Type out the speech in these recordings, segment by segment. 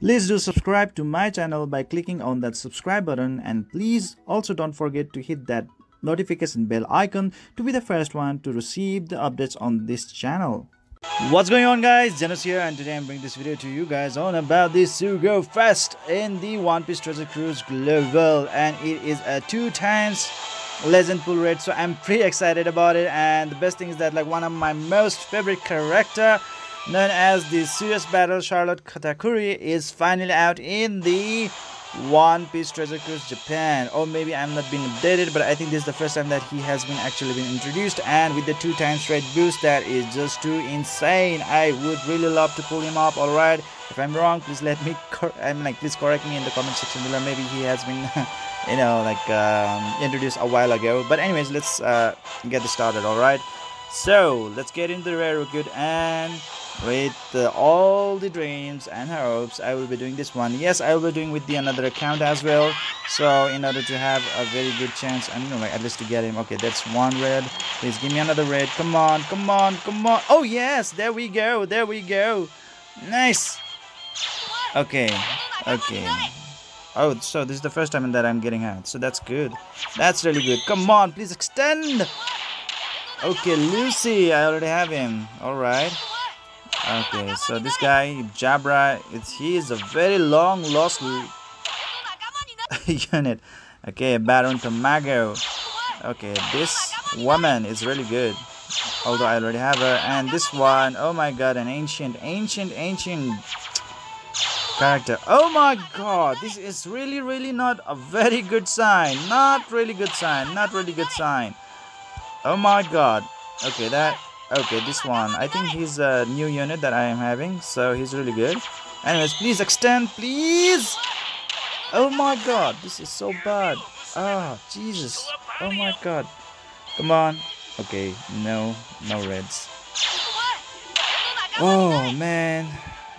Please do subscribe to my channel by clicking on that subscribe button and please also don't forget to hit that notification bell icon to be the first one to receive the updates on this channel. What's going on guys, Zennosh here and today I'm bringing this video to you guys on about the Sugoi Fest in the One Piece Treasure Cruise Global. And it is a two times legend pull rate so I'm pretty excited about it. And the best thing is that like one of my most favorite character known as the Serious Battle Charlotte Katakuri is finally out in the one Piece Treasure Cruise Japan. Or maybe I'm not being updated but I think this is the first time that he has been actually been introduced and with the two times rate boost that is just too insane. I would really love to pull him up alright if I'm wrong please let me I'm like please correct me in the comment section below. Maybe he has been you know like um, introduced a while ago. But anyways let's uh, get this started alright so let's get into the rare good and with uh, all the dreams and hopes i will be doing this one. Yes i will be doing with the another account as well. So in order to have a very good chance and you know like at least to get him. Okay that's one red. Please give me another red. Come on come on come on. Oh yes there we go there we go. Nice. Okay okay. Oh so this is the first time that i'm getting out. So that's good. That's really good. Come on please extend. Okay lucy i already have him. All right Okay, so this guy, Jabra, it's, he is a very long lost unit. Okay, Baron Tamago. Okay, this woman is really good. Although I already have her. And this one, oh my god, an ancient, ancient, ancient character. Oh my god, this is really, really not a very good sign. Not really good sign. Not really good sign. Oh my god. Okay, that Okay, this one. I think he's a new unit that I am having, so he's really good. Anyways, please extend, please! Oh my god, this is so bad. Ah, Jesus. Oh my god. Come on. Okay, no, no reds. Oh man.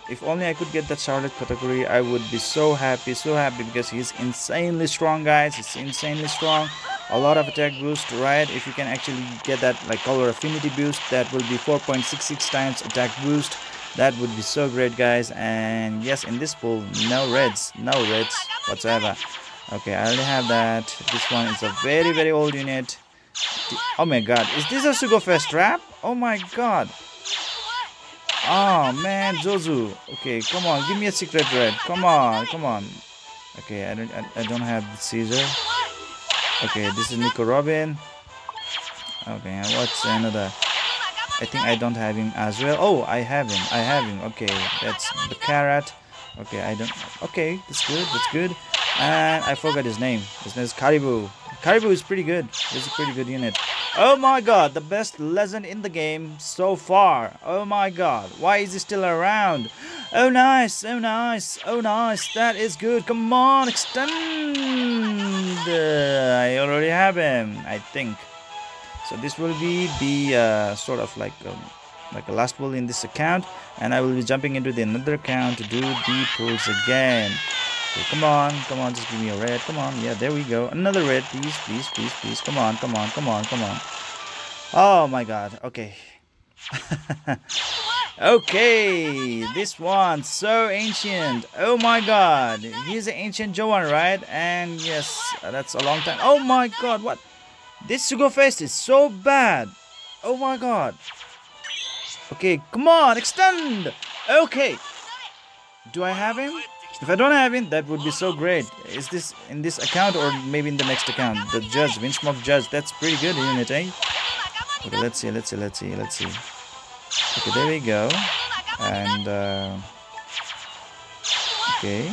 If only I could get that Charlotte Katakuri, I would be so happy, so happy because he's insanely strong, guys. He's insanely strong a lot of attack boost right? If you can actually get that like color affinity boost that will be 4.66 times attack boost. That would be so great guys. And yes in this pool no reds no reds whatsoever. Okay i already have that. This one is a very very old unit. Oh my god is this a Sugoi Fest trap? Oh my god. Oh man jozu. Okay come on give me a secret red. Come on come on. Okay i don't i, I don't have the caesar Okay, this is Nico Robin. Okay, what's another? I think I don't have him as well. Oh, I have him. I have him. Okay, that's the carrot. Okay, I don't. Okay, that's good. That's good. And I forgot his name. His name is Caribou. Caribou is pretty good. He's a pretty good unit. Oh my god, the best legend in the game so far. Oh my god, why is he still around? Oh nice, oh nice, oh nice. That is good. Come on, extend uh, I already have him I think. So this will be the uh, sort of like um, like a last pull in this account and I will be jumping into the another account to do the pulls again. Okay, come on come on just give me a red come on. Yeah there we go. Another red please please please please. Come on come on come on come on. Oh my god okay Okay, this one, so ancient. Oh my god, he's an ancient Joan, right? And yes, that's a long time. Oh my god, what? This Sugoi Fest is so bad. Oh my god. Okay, come on, extend. Okay. Do I have him? If I don't have him, that would be so great. Is this in this account or maybe in the next account? The Judge, Vinsmoke Judge, that's pretty good, isn't it, eh? Okay, let's see, let's see, let's see, let's see. Okay, there we go. And, uh, okay.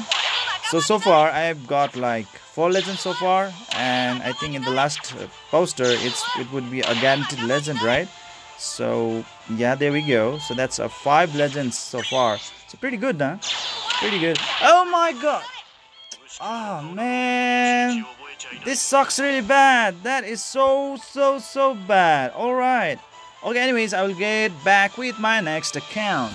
So, so far, I've got like four legends so far. And I think in the last uh, poster, it's it would be a guaranteed legend, right? So, yeah, there we go. So that's a five legends so far. So pretty good, huh? Pretty good. Oh my god! Oh, man. This sucks really bad. That is so, so, so bad. Alright. Okay, anyways, I will get back with my next account.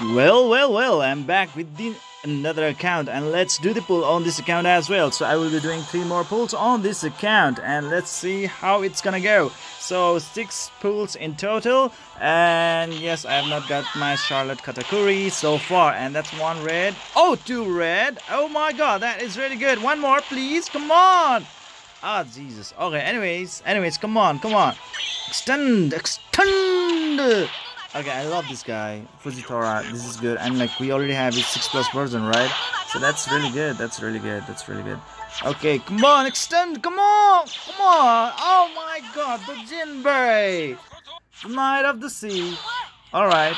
Well, well, well, I'm back with the another account and let's do the pull on this account as well. So i will be doing three more pulls on this account and let's see how it's gonna go. So six pulls in total and yes i have not got my charlotte katakuri so far and that's one red. Oh two red. Oh my god that is really good. One more please. Come on ah oh, jesus okay anyways anyways come on come on extend extend Okay, I love this guy, Fujitora. This is good. And like we already have his 6 plus version, right? So that's really good. That's really good. That's really good. Okay, come on, extend. Come on. Come on. Oh my god, the Jinbei. Knight of the Sea. Alright.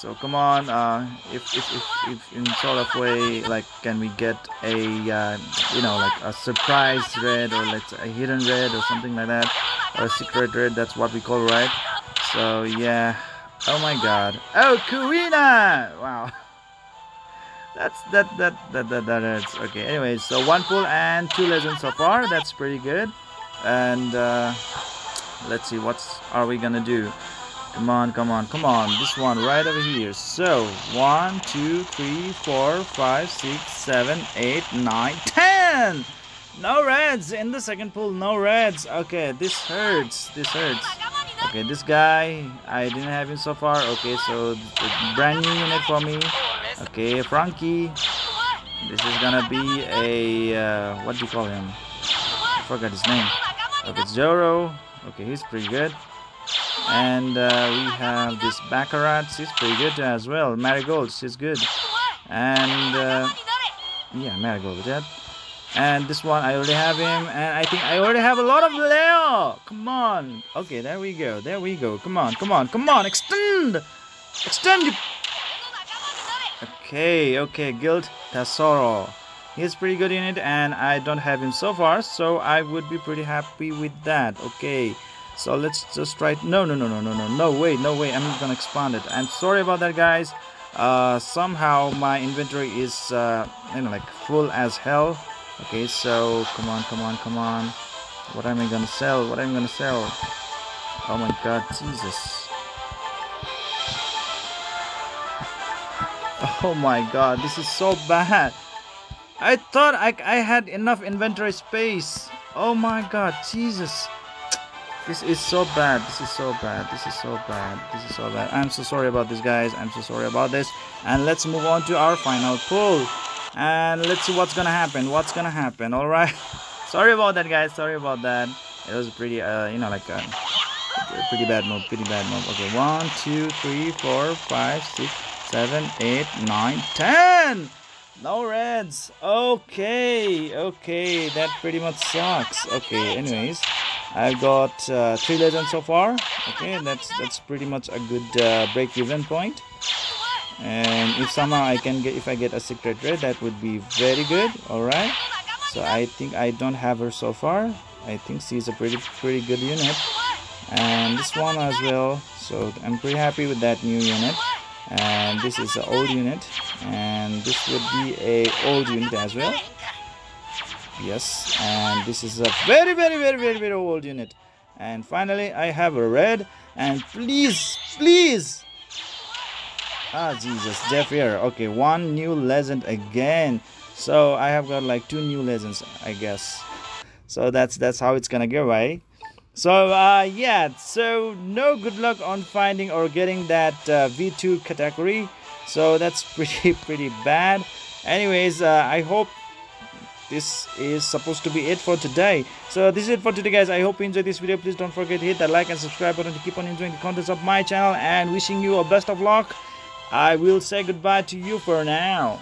So come on, uh, if, if, if, if in sort of way, like, can we get a, uh, you know, like a surprise red or like a hidden red or something like that, or a secret red, that's what we call, right? So yeah, Oh my god. Oh, Kuina! Wow. That's that that that that that is okay. Anyways, so one pull and two legends so far. That's pretty good. And uh, let's see what's are we gonna do. Come on, come on, come on. This one right over here. So one, two, three, four, five, six, seven, eight, nine, ten. No reds in the second pool. No reds. Okay, this hurts. This hurts. Okay, this guy, I didn't have him so far. Okay, so brand new unit for me. Okay, Franky. This is gonna be a, uh, what do you call him? I forgot his name. Okay, Zoro. Okay, he's pretty good. And uh, we have this Baccarat. He's pretty good as well. Marigold, she's good. And, uh, yeah, Marigold. That and this one, I already have him. And I think I already have a lot of Leo. Come on. Okay, there we go. There we go. Come on, come on, come on. Extend. Extend. Okay, okay. Gild Tesoro. He's pretty good in it and I don't have him so far. So I would be pretty happy with that. Okay. So let's just try. No, no, no, no, no, no. No way, no way. I'm not to expand it. I'm sorry about that, guys. Uh, somehow my inventory is, uh, you know, like full as hell okay so come on come on come on what am I gonna sell what am I gonna sell oh my god Jesus oh my god this is so bad I thought I, I had enough inventory space oh my god Jesus this is so bad. This is so bad. This is so bad. This is so bad. I'm so sorry about this guys. I'm so sorry about this. And let's move on to our final pull and let's see what's gonna happen. What's gonna happen? All right. Sorry about that guys. Sorry about that. It was pretty uh you know like a pretty bad move. Pretty bad move. Okay. One two three four five six seven eight nine ten! No reds. Okay. Okay. That pretty much sucks. Okay. Anyways i've got uh, three legends so far. Okay that's that's pretty much a good uh, break even point. and if somehow I can get if I get a secret red that would be very good. Alright so I think I don't have her so far. I think she's a pretty pretty good unit. And this one as well. So I'm pretty happy with that new unit. And this is an old unit. And this would be a old unit as well yes and this is a very very very very very old unit and finally I have a red and please please Ah, Jesus, deaf ear. Okay, one new legend again. So I have got like two new legends, I guess. So that's that's how it's gonna go, right? So uh, yeah, so no good luck on finding or getting that uh, V2 Katakuri. So that's pretty pretty bad. Anyways, uh, I hope this is supposed to be it for today. So this is it for today guys. I hope you enjoyed this video. Please don't forget to hit that like and subscribe button to keep on enjoying the contents of my channel and wishing you a best of luck. I will say goodbye to you for now.